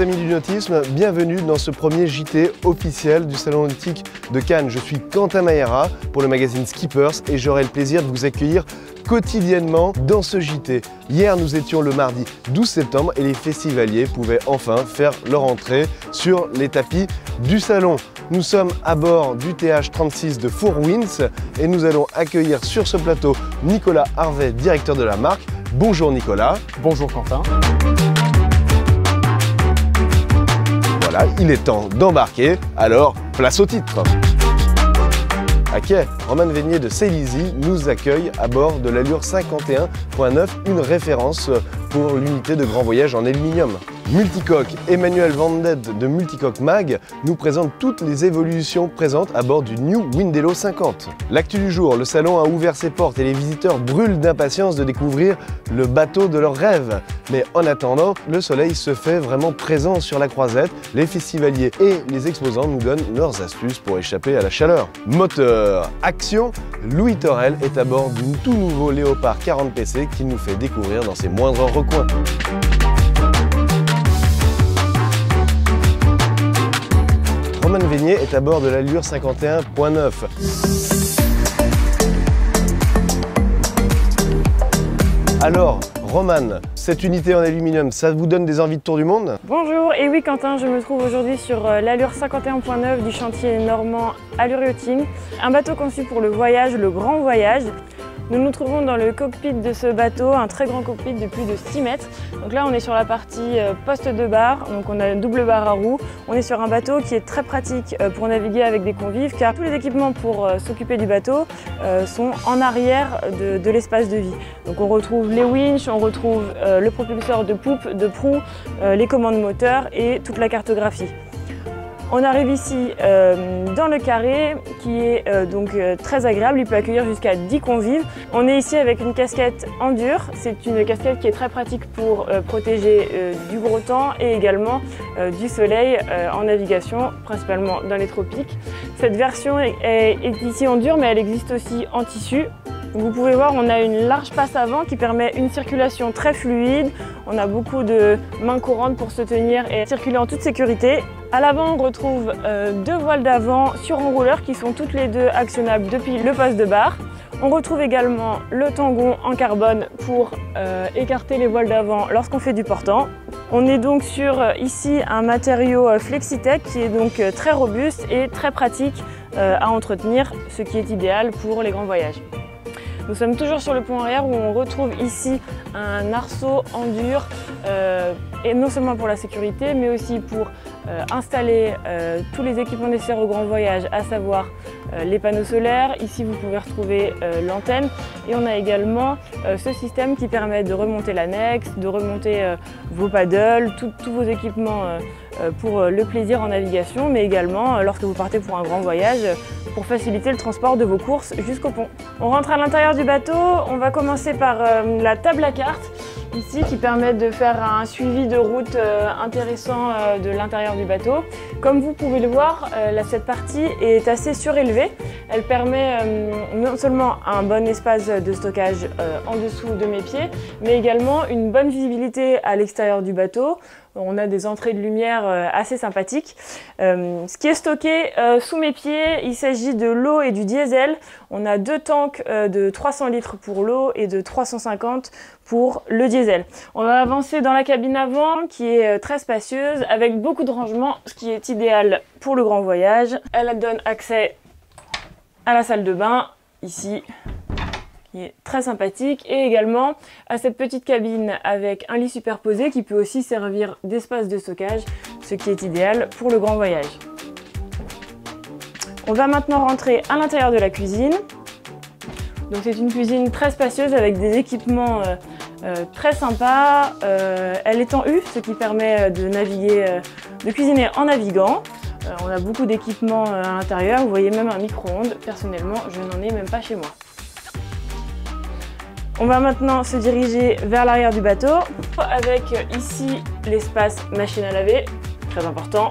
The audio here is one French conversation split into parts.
amis du nautisme, bienvenue dans ce premier JT officiel du Salon nautique de Cannes. Je suis Quentin Mayera pour le magazine Skippers et j'aurai le plaisir de vous accueillir quotidiennement dans ce JT. Hier, nous étions le mardi 12 septembre et les festivaliers pouvaient enfin faire leur entrée sur les tapis du salon. Nous sommes à bord du TH36 de Four Winds et nous allons accueillir sur ce plateau Nicolas Harvey, directeur de la marque. Bonjour Nicolas. Bonjour Quentin. Il est temps d'embarquer, alors place au titre. À quai, Roman Vénier de Célizy nous accueille à bord de l'allure 51.9, une référence pour l'unité de grand voyage en aluminium. Multicoque, Emmanuel Vandet de Multicoque Mag nous présente toutes les évolutions présentes à bord du New Windelo 50. L'actu du jour, le salon a ouvert ses portes et les visiteurs brûlent d'impatience de découvrir le bateau de leurs rêves. Mais en attendant, le soleil se fait vraiment présent sur la croisette. Les festivaliers et les exposants nous donnent leurs astuces pour échapper à la chaleur. Moteur, action, Louis Torel est à bord d'un tout nouveau Léopard 40 PC qu'il nous fait découvrir dans ses moindres recoins. Roman Vénier est à bord de l'allure 51.9. Alors, Roman, cette unité en aluminium, ça vous donne des envies de tour du monde? Bonjour, et oui Quentin, je me trouve aujourd'hui sur euh, l'allure 51.9 du chantier normand Allure un bateau conçu pour le voyage, le grand voyage. Nous nous trouvons dans le cockpit de ce bateau, un très grand cockpit de plus de 6 mètres. Donc là, on est sur la partie euh, poste de bar, donc on a une double barre à roue. On est sur un bateau qui est très pratique euh, pour naviguer avec des convives, car tous les équipements pour euh, s'occuper du bateau sont en arrière de, de l'espace de vie. Donc on retrouve les winches, on retrouve le propulseur de poupe, de proue, les commandes moteurs et toute la cartographie. On arrive ici euh, dans le carré qui est euh, donc euh, très agréable, il peut accueillir jusqu'à 10 convives. On est ici avec une casquette en dur, c'est une casquette qui est très pratique pour protéger du gros temps et également du soleil en navigation, principalement dans les tropiques. Cette version est ici en dur mais elle existe aussi en tissu vous pouvez voir, on a une large passe avant qui permet une circulation très fluide. On a beaucoup de mains courantes pour se tenir et circuler en toute sécurité. À l'avant, on retrouve euh, deux voiles d'avant sur enrouleur qui sont toutes les deux actionnables depuis le poste de barre. On retrouve également le tangon en carbone pour euh, écarter les voiles d'avant lorsqu'on fait du portant. On est donc sur euh, ici un matériau Flexitech qui est donc très robuste et très pratique à entretenir, ce qui est idéal pour les grands voyages. Nous sommes toujours sur le pont arrière où on retrouve ici un arceau en dur, euh, et non seulement pour la sécurité, mais aussi pour installer euh, tous les équipements nécessaires au grand voyage, à savoir les panneaux solaires. Ici, vous pouvez retrouver l'antenne. Et on a également ce système qui permet de remonter l'annexe, de remonter vos paddles, tous vos équipements pour le plaisir en navigation, mais également lorsque vous partez pour un grand voyage, pour faciliter le transport de vos courses jusqu'au pont. On rentre à l'intérieur du bateau, on va commencer par euh, la table à cartes ici qui permet de faire un suivi de route euh, intéressant euh, de l'intérieur du bateau. Comme vous pouvez le voir, cette partie est assez surélevée. Elle permet non seulement un bon espace de stockage en dessous de mes pieds, mais également une bonne visibilité à l'extérieur du bateau. On a des entrées de lumière assez sympathiques. Ce qui est stocké sous mes pieds, il s'agit de l'eau et du diesel. On a deux tanks de 300 litres pour l'eau et de 350 pour le diesel. On va avancer dans la cabine avant qui est euh, très spacieuse avec beaucoup de rangements, ce qui est idéal pour le grand voyage. Elle donne accès à la salle de bain ici très sympathique et également à cette petite cabine avec un lit superposé qui peut aussi servir d'espace de stockage, ce qui est idéal pour le grand voyage. On va maintenant rentrer à l'intérieur de la cuisine. Donc c'est une cuisine très spacieuse avec des équipements euh, euh, très sympas. Euh, elle est en U, ce qui permet de naviguer, de cuisiner en naviguant. on a beaucoup d'équipements à l'intérieur. Vous voyez même un micro-ondes. Personnellement, je n'en ai même pas chez moi. On va maintenant se diriger vers l'arrière du bateau avec ici l'espace machine à laver, très important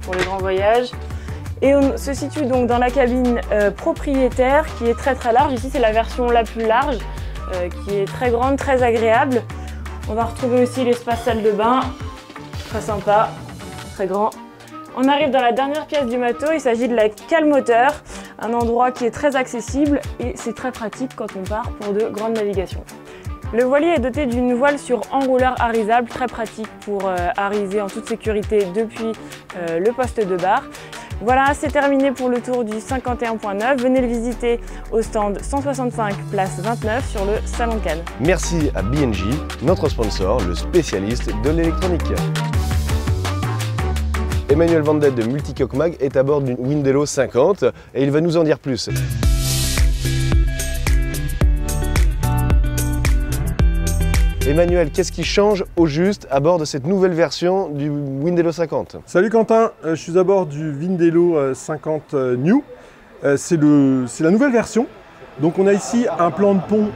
pour les grands voyages. Et on se situe donc dans la cabine euh, propriétaire qui est très très large. Ici c'est la version la plus large euh, qui est très grande, très agréable. On va retrouver aussi l'espace salle de bain, très sympa, très grand. On arrive dans la dernière pièce du bateau, il s'agit de la cale moteur, un endroit qui est très accessible et c'est très pratique quand on part pour de grandes navigations. Le voilier est doté d'une voile sur enrouleur harisable, très pratique pour euh, hariser en toute sécurité depuis euh, le poste de bar. Voilà, c'est terminé pour le tour du 51.9. Venez le visiter au stand 165 place 29 sur le Salon Cannes. Merci à BNJ, notre sponsor, le spécialiste de l'électronique. Emmanuel Vandette de Multicoque Mag est à bord d'une Windelo 50 et il va nous en dire plus. Emmanuel, qu'est-ce qui change au juste à bord de cette nouvelle version du Windelo 50 Salut Quentin, euh, je suis à bord du Windelo 50 euh, euh, New. C'est la nouvelle version. Donc on a ici un plan de pont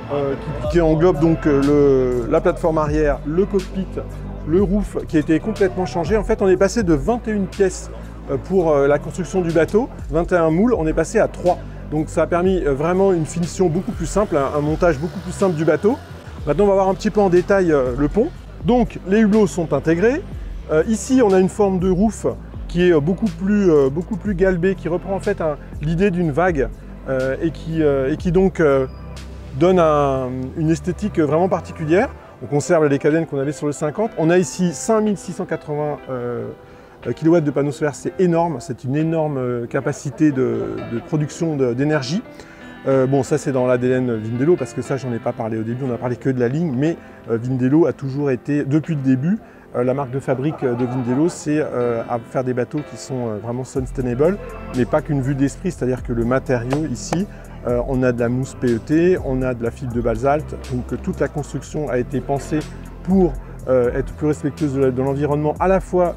qui, englobe donc la plateforme arrière, le cockpit, le roof qui a été complètement changé. En fait on est passé de 21 pièces pour la construction du bateau, 21 moules, on est passé à 3. Donc ça a permis vraiment une finition beaucoup plus simple, un montage beaucoup plus simple du bateau. Maintenant, on va voir un petit peu en détail euh, le pont. Donc, les hublots sont intégrés. Euh, ici, on a une forme de roof qui est euh, beaucoup plus, galbée, qui reprend en fait l'idée d'une vague et qui donc donne une esthétique vraiment particulière. On conserve les cadennes qu'on avait sur le 50. On a ici 5680 kW de panneaux solaires, c'est énorme, c'est une énorme capacité de, production d'énergie. Euh, bon, ça c'est dans l'ADN Vindelo parce que ça j'en ai pas parlé au début, on a parlé que de la ligne, mais euh, Vindelo a toujours été, depuis le début, euh, la marque de fabrique de Vindelo, c'est à faire des bateaux qui sont vraiment sustainable, mais pas qu'une vue d'esprit, c'est-à-dire que le matériau ici, on a de la mousse PET, on a de la fibre de basalte, donc toute la construction a été pensée pour être plus respectueuse de l'environnement à la fois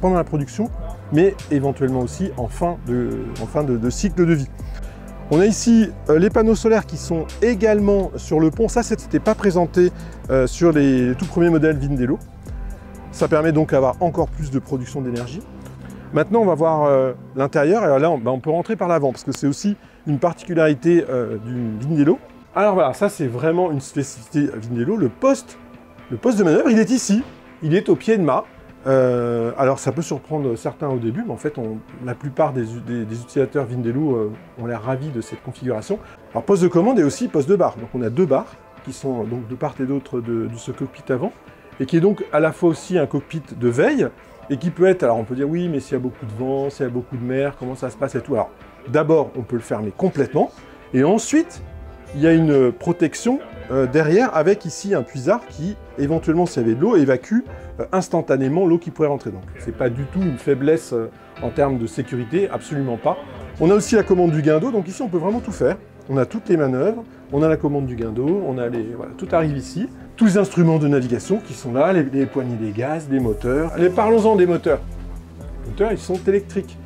pendant la production, mais éventuellement aussi en fin de cycle de vie. On a ici euh, les panneaux solaires qui sont également sur le pont. Ça, n'était pas présenté euh, sur les tout premiers modèles Vindelo. Ça permet donc d'avoir encore plus de production d'énergie. Maintenant, on va voir euh, l'intérieur. Et là, bah, on, peut rentrer par l'avant parce que c'est aussi une particularité du Vindelo. Alors voilà, ça c'est vraiment une spécificité Vindelo. Le poste, le poste de manœuvre, il est ici. Il est au pied de mât. Euh, alors ça peut surprendre certains au début, mais en fait la plupart des, utilisateurs Vindelo euh, ont l'air ravis de cette configuration. Alors poste de commande et aussi poste de barre. Donc on a deux barres qui sont donc de part et d'autre de, ce cockpit avant, et qui est donc à la fois aussi un cockpit de veille, et qui peut être, alors on peut dire oui, mais s'il y a beaucoup de vent, s'il y a beaucoup de mer, comment ça se passe et tout. Alors d'abord on peut le fermer complètement, et ensuite il y a une protection euh, derrière avec ici un puisard qui, éventuellement s'il y avait de l'eau, évacue euh, instantanément l'eau qui pourrait rentrer. Donc c'est pas du tout une faiblesse euh, en termes de sécurité, absolument pas. On a aussi la commande du guindeau, donc ici on peut vraiment tout faire. On a toutes les manœuvres, on a la commande du guindeau, on a les, voilà, tout arrive ici. Tous les instruments de navigation qui sont là, les, poignées des gaz, des moteurs. Allez, parlons-en des moteurs. Les moteurs, ils sont électriques.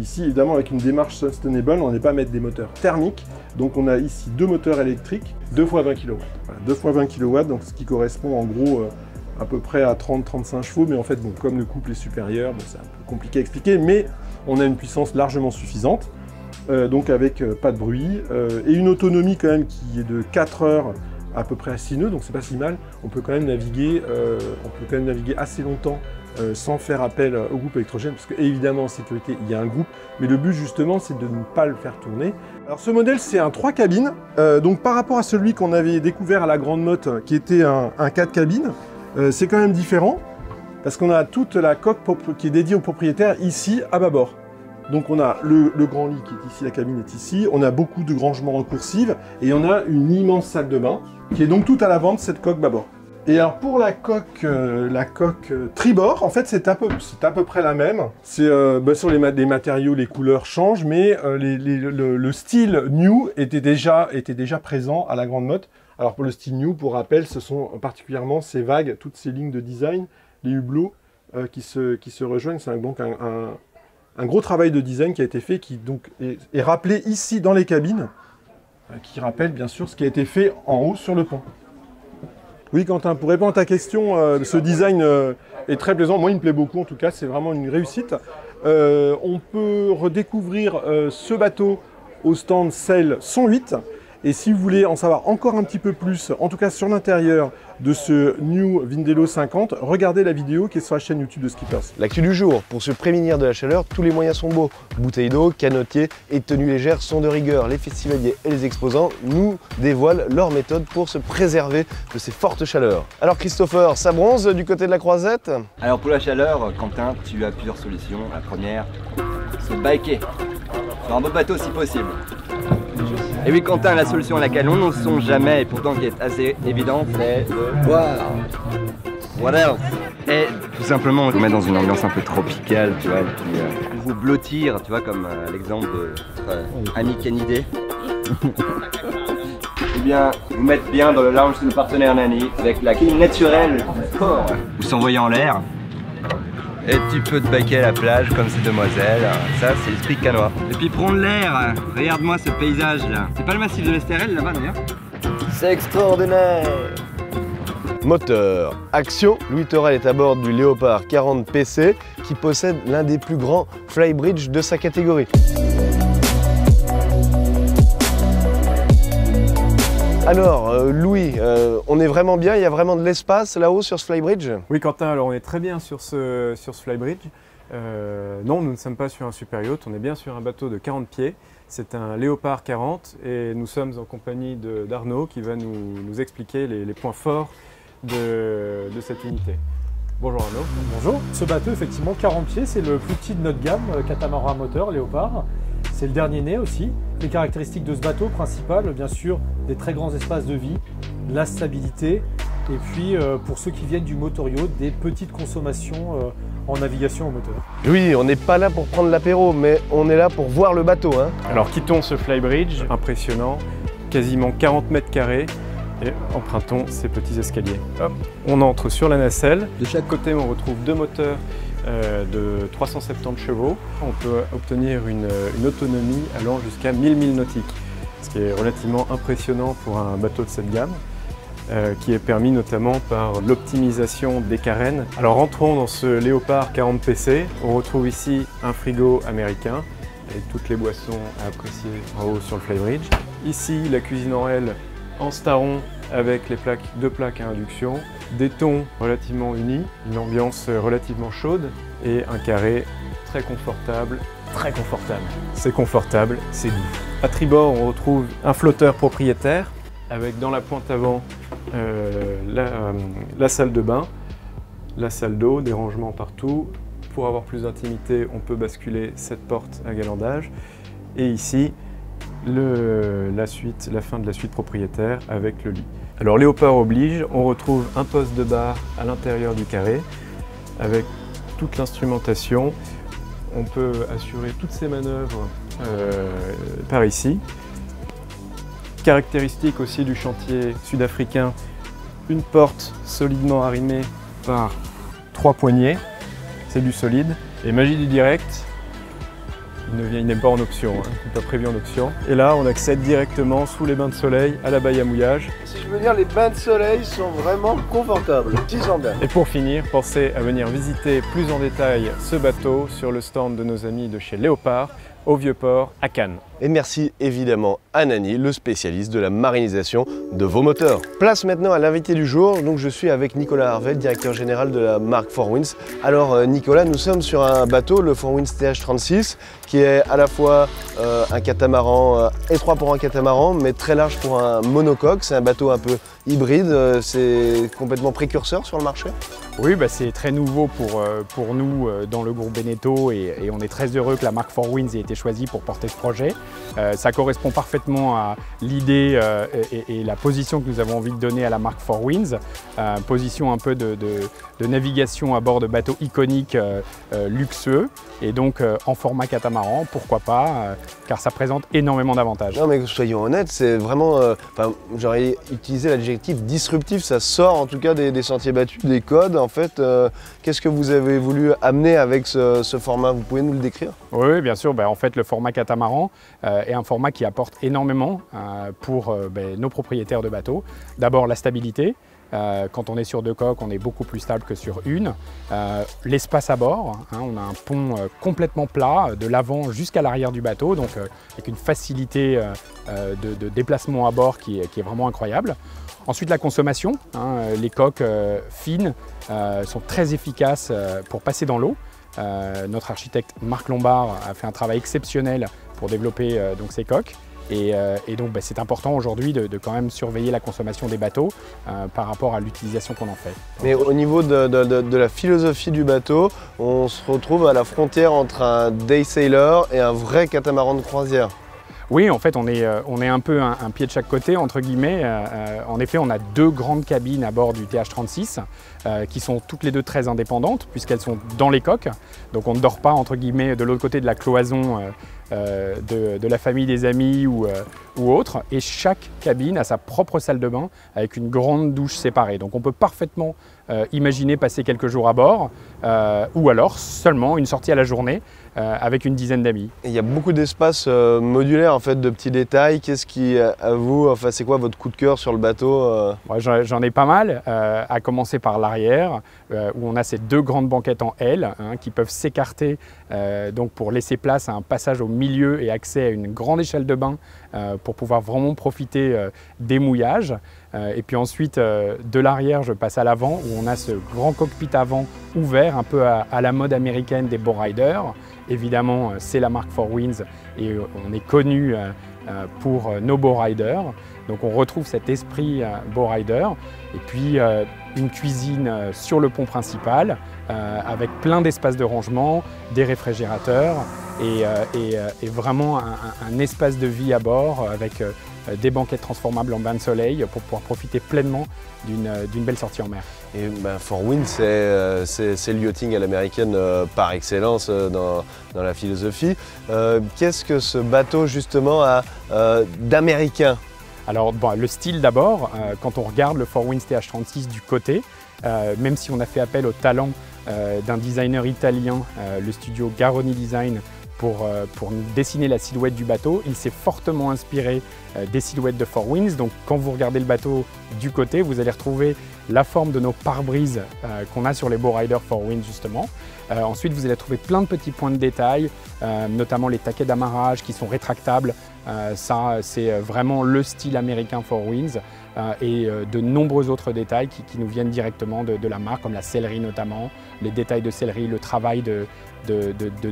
Ici, évidemment, avec une démarche sustainable, on n'est pas à mettre des moteurs thermiques. Donc on a ici deux moteurs électriques, 2 fois 20 kW. Voilà, 2 fois 20 kW, donc ce qui correspond en gros euh, à peu près à 30-35 chevaux, mais en fait, bon, comme le couple est supérieur, c'est un peu compliqué à expliquer, mais on a une puissance largement suffisante, euh, donc avec euh, pas de bruit, et une autonomie quand même qui est de 4 heures à peu près 6 nœuds, donc c'est pas si mal. On peut quand même naviguer, on peut quand même naviguer assez longtemps euh, sans faire appel au groupe électrogène, parce qu'évidemment en sécurité il y a un groupe, mais le but justement c'est de ne pas le faire tourner. Alors ce modèle c'est un 3 cabines, euh, donc par rapport à celui qu'on avait découvert à la Grande Motte qui était un, 4 cabines, euh, c'est quand même différent, parce qu'on a toute la coque qui est dédiée au propriétaire ici à bâbord. Donc on a le, grand lit qui est ici, la cabine est ici, on a beaucoup de rangements en coursive, et on a une immense salle de bain, qui est donc toute à l'avant de cette coque bâbord. Et alors pour la coque, euh, la coque euh, tribord, en fait c'est à, peu, près la même. C'est euh, bah, sur les, matériaux, les couleurs changent, mais le, style new était déjà, présent à la grande motte. Alors pour le style new, pour rappel, ce sont particulièrement ces vagues, toutes ces lignes de design, les hublots qui, se, qui se rejoignent. C'est donc un, gros travail de design qui a été fait, qui donc est, rappelé ici dans les cabines, qui rappelle bien sûr ce qui a été fait en haut sur le pont. Oui, Quentin, pour répondre à ta question, euh, ce design euh, est très plaisant. Moi, il me plaît beaucoup, en tout cas, c'est vraiment une réussite. Euh, on peut redécouvrir ce bateau au stand Sail 108. Et si vous voulez en savoir encore un petit peu plus, en tout cas sur l'intérieur de ce New Vindelo 50, regardez la vidéo qui est sur la chaîne YouTube de Skippers. L'actu du jour, pour se prémunir de la chaleur, tous les moyens sont beaux. Bouteilles d'eau, canotiers et tenues légères sont de rigueur. Les festivaliers et les exposants nous dévoilent leur méthode pour se préserver de ces fortes chaleurs. Alors Christopher, ça bronze du côté de la croisette? Alors pour la chaleur, Quentin, tu as plusieurs solutions. La première, c'est biker. Sur un beau bateau si possible. Et oui Quentin, la solution à laquelle on ne songe jamais et pourtant qui est assez évidente, c'est de boire. What else? Et tout simplement vous mettre dans une ambiance un peu tropicale, tu vois, et puis euh, vous blottir, tu vois, comme euh, l'exemple de notre euh, ami Kennedy. Eh bien, vous mettre bien dans le lounge de nos partenaires Nani, avec la clim naturelle du sport. Vous s'envoyer en l'air. Et tu peux te baquer à la plage comme ces demoiselles. Ça, c'est l'esprit canois. Et puis prendre l'air. Regarde-moi ce paysage là. C'est pas le massif de l'Estérel là-bas d'ailleurs C'est extraordinaire. Moteur, action, Louis Torel est à bord du Léopard 40 PC qui possède l'un des plus grands flybridge de sa catégorie. Alors, euh, Louis, euh, on est vraiment bien, il y a vraiment de l'espace là-haut sur ce flybridge Oui, Quentin, alors on est très bien sur ce, sur ce flybridge. Euh, non, nous ne sommes pas sur un super yacht, on est bien sur un bateau de 40 pieds. C'est un Léopard 40 et nous sommes en compagnie d'Arnaud qui va nous, nous expliquer les, les points forts de, de cette unité. Bonjour Arnaud. Bonjour. Ce bateau, effectivement, 40 pieds, c'est le plus petit de notre gamme, catamaran à moteur, Léopard. C'est le dernier né aussi. Les caractéristiques de ce bateau principales, bien sûr, des très grands espaces de vie, la stabilité, et puis euh, pour ceux qui viennent du motor yacht, des petites consommations euh, en navigation au moteur. Oui, on n'est pas là pour prendre l'apéro, mais on est là pour voir le bateau. Hein. Alors quittons ce flybridge impressionnant, quasiment 40 mètres carrés et empruntons ces petits escaliers. Hop. On entre sur la nacelle. De chaque côté, on retrouve deux moteurs de 370 chevaux. On peut obtenir une, une autonomie allant jusqu'à 1000 milles nautiques, ce qui est relativement impressionnant pour un bateau de cette gamme. euh, qui est permis notamment par l'optimisation des carènes. Alors rentrons dans ce Léopard 40 PC. On retrouve ici un frigo américain avec toutes les boissons à apprécier en haut sur le flybridge. Ici, la cuisine en L en staron avec les plaques, deux plaques à induction, des tons relativement unis, une ambiance relativement chaude et un carré très confortable. Très confortable. C'est confortable, c'est doux. À tribord, on retrouve un flotteur propriétaire avec dans la pointe avant euh, la, euh, la salle de bain, la salle d'eau, des rangements partout. Pour avoir plus d'intimité, on peut basculer cette porte à galandage. Et ici, le- la suite, la fin de la suite propriétaire avec le lit. Alors Léopard oblige, on retrouve un poste de bar à l'intérieur du carré avec toute l'instrumentation. On peut assurer toutes ces manœuvres euh, par ici. Caractéristique aussi du chantier sud-africain, une porte solidement arrimée par trois poignées. C'est du solide. Et magie du direct, il n'est pas en option, hein, il n'est pas prévu en option. Et là, on accède directement sous les bains de soleil à la baille à mouillage. Si je veux dire, les bains de soleil sont vraiment confortables. Petits en Et pour finir, pensez à venir visiter plus en détail ce bateau sur le stand de nos amis de chez Léopard au Vieux-Port à Cannes. Et merci évidemment à Nani, le spécialiste de la marinisation de vos moteurs. Place maintenant à l'invité du jour. Donc je suis avec Nicolas Harvel, directeur général de la marque Four Winds. Alors euh, Nicolas, nous sommes sur un bateau, le Four Winds TH36, qui est à la fois euh, un catamaran euh, étroit pour un catamaran, mais très large pour un monocoque. C'est un bateau un peu hybride. C'est complètement précurseur sur le marché? Oui, bah, c'est très nouveau pour, euh, pour nous euh, dans le groupe Beneteau et, on est très heureux que la marque Four Winds ait été choisie pour porter ce projet. Euh, ça correspond parfaitement à l'idée et, la position que nous avons envie de donner à la marque Four Winds, position un peu de, de- navigation à bord de bateaux iconiques luxueux et donc en format catamaran, pourquoi pas, car ça présente énormément d'avantages. Non mais soyons honnêtes, c'est vraiment, j'aurais utilisé l'adjectif disruptif, ça sort en tout cas des, sentiers battus, des codes. Fait, euh, qu'est-ce que vous avez voulu amener avec ce, format? Vous pouvez nous le décrire? Oui, bien sûr. Ben, en fait, le format catamaran euh, est un format qui apporte énormément euh, pour ben, nos propriétaires de bateaux. D'abord, la stabilité. Euh, quand on est sur deux coques, on est beaucoup plus stable que sur une. Euh, l'espace à bord, hein, on a un pont complètement plat, de l'avant jusqu'à l'arrière du bateau, donc avec une facilité de, déplacement à bord qui est, vraiment incroyable. Ensuite, la consommation. Hein, les coques fines sont très efficaces pour passer dans l'eau. notre architecte Marc Lombard a fait un travail exceptionnel pour développer donc, ces coques. Euh, et, donc bah, c'est important aujourd'hui de, quand même surveiller la consommation des bateaux euh, par rapport à l'utilisation qu'on en fait. Mais au niveau de, la philosophie du bateau, on se retrouve à la frontière entre un day sailor et un vrai catamaran de croisière. Oui, en fait, on est, euh, un peu un, pied de chaque côté, entre guillemets. en effet, on a deux grandes cabines à bord du TH36 qui sont toutes les deux très indépendantes puisqu'elles sont dans les coques. Donc on ne dort pas, entre guillemets, de l'autre côté de la cloison euh, de, la famille, des amis ou, euh, ou autre. Et chaque cabine a sa propre salle de bain avec une grande douche séparée. Donc on peut parfaitement euh, imaginer passer quelques jours à bord ou alors seulement une sortie à la journée avec une dizaine d'amis. Il y a beaucoup d'espace modulaire en fait, de petits détails. Qu'est-ce qui, à vous, enfin c'est quoi votre coup de cœur sur le bateau J'en ai pas mal, à commencer par l'arrière où on a ces deux grandes banquettes en L hein, qui peuvent s'écarter donc pour laisser place à un passage au milieu et accès à une grande échelle de bain euh, pour pouvoir vraiment profiter euh, des mouillages. Euh, et puis ensuite, de l'arrière, je passe à l'avant où on a ce grand cockpit avant ouvert, un peu à, la mode américaine des Riders. Évidemment, c'est la marque Four Winds et on est connu pour nos Riders. Donc on retrouve cet esprit Rider. Et puis une cuisine sur le pont principal avec plein d'espaces de rangement, des réfrigérateurs, euh, euh, et, vraiment un, espace de vie à bord avec euh, des banquettes transformables en bain de soleil pour pouvoir profiter pleinement d'une belle sortie en mer. Et ben, Four Winds, c'est le yachting à l'américaine par excellence dans, la philosophie. Qu'est-ce que ce bateau justement a d'américain? Alors le style d'abord, quand on regarde le Four Winds TH36 du côté, même si on a fait appel au talent d'un designer italien, le studio Garoni Design, euh, pour, dessiner la silhouette du bateau. Il s'est fortement inspiré euh, des silhouettes de Four Winds. Donc quand vous regardez le bateau du côté, vous allez retrouver la forme de nos pare-brises euh, qu'on a sur les Rider Four Winds justement. ensuite, vous allez trouver plein de petits points de détail, notamment les taquets d'amarrage qui sont rétractables. ça, c'est vraiment le style américain Four Winds. et de nombreux autres détails qui, nous viennent directement de, la marque, comme la sellerie notamment, les détails de sellerie, le travail de,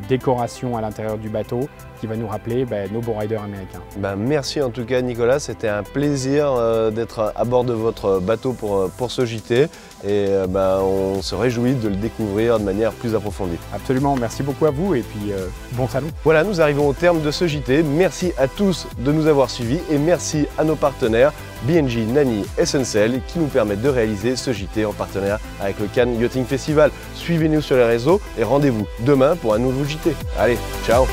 décoration à l'intérieur du bateau qui va nous rappeler ben, nos beaux riders américains. Ben, merci en tout cas Nicolas, c'était un plaisir euh, d'être à bord de votre bateau pour, euh, pour ce JT et euh, ben, on se réjouit de le découvrir de manière plus approfondie. Absolument, merci beaucoup à vous et puis bon salon. Voilà, nous arrivons au terme de ce JT. Merci à tous de nous avoir suivis et merci à nos partenaires BNG, Nani et Suncell qui nous permettent de réaliser ce JT en partenariat avec le Cannes Yachting Festival. Suivez-nous sur les réseaux et rendez-vous demain pour un nouveau JT. Allez, ciao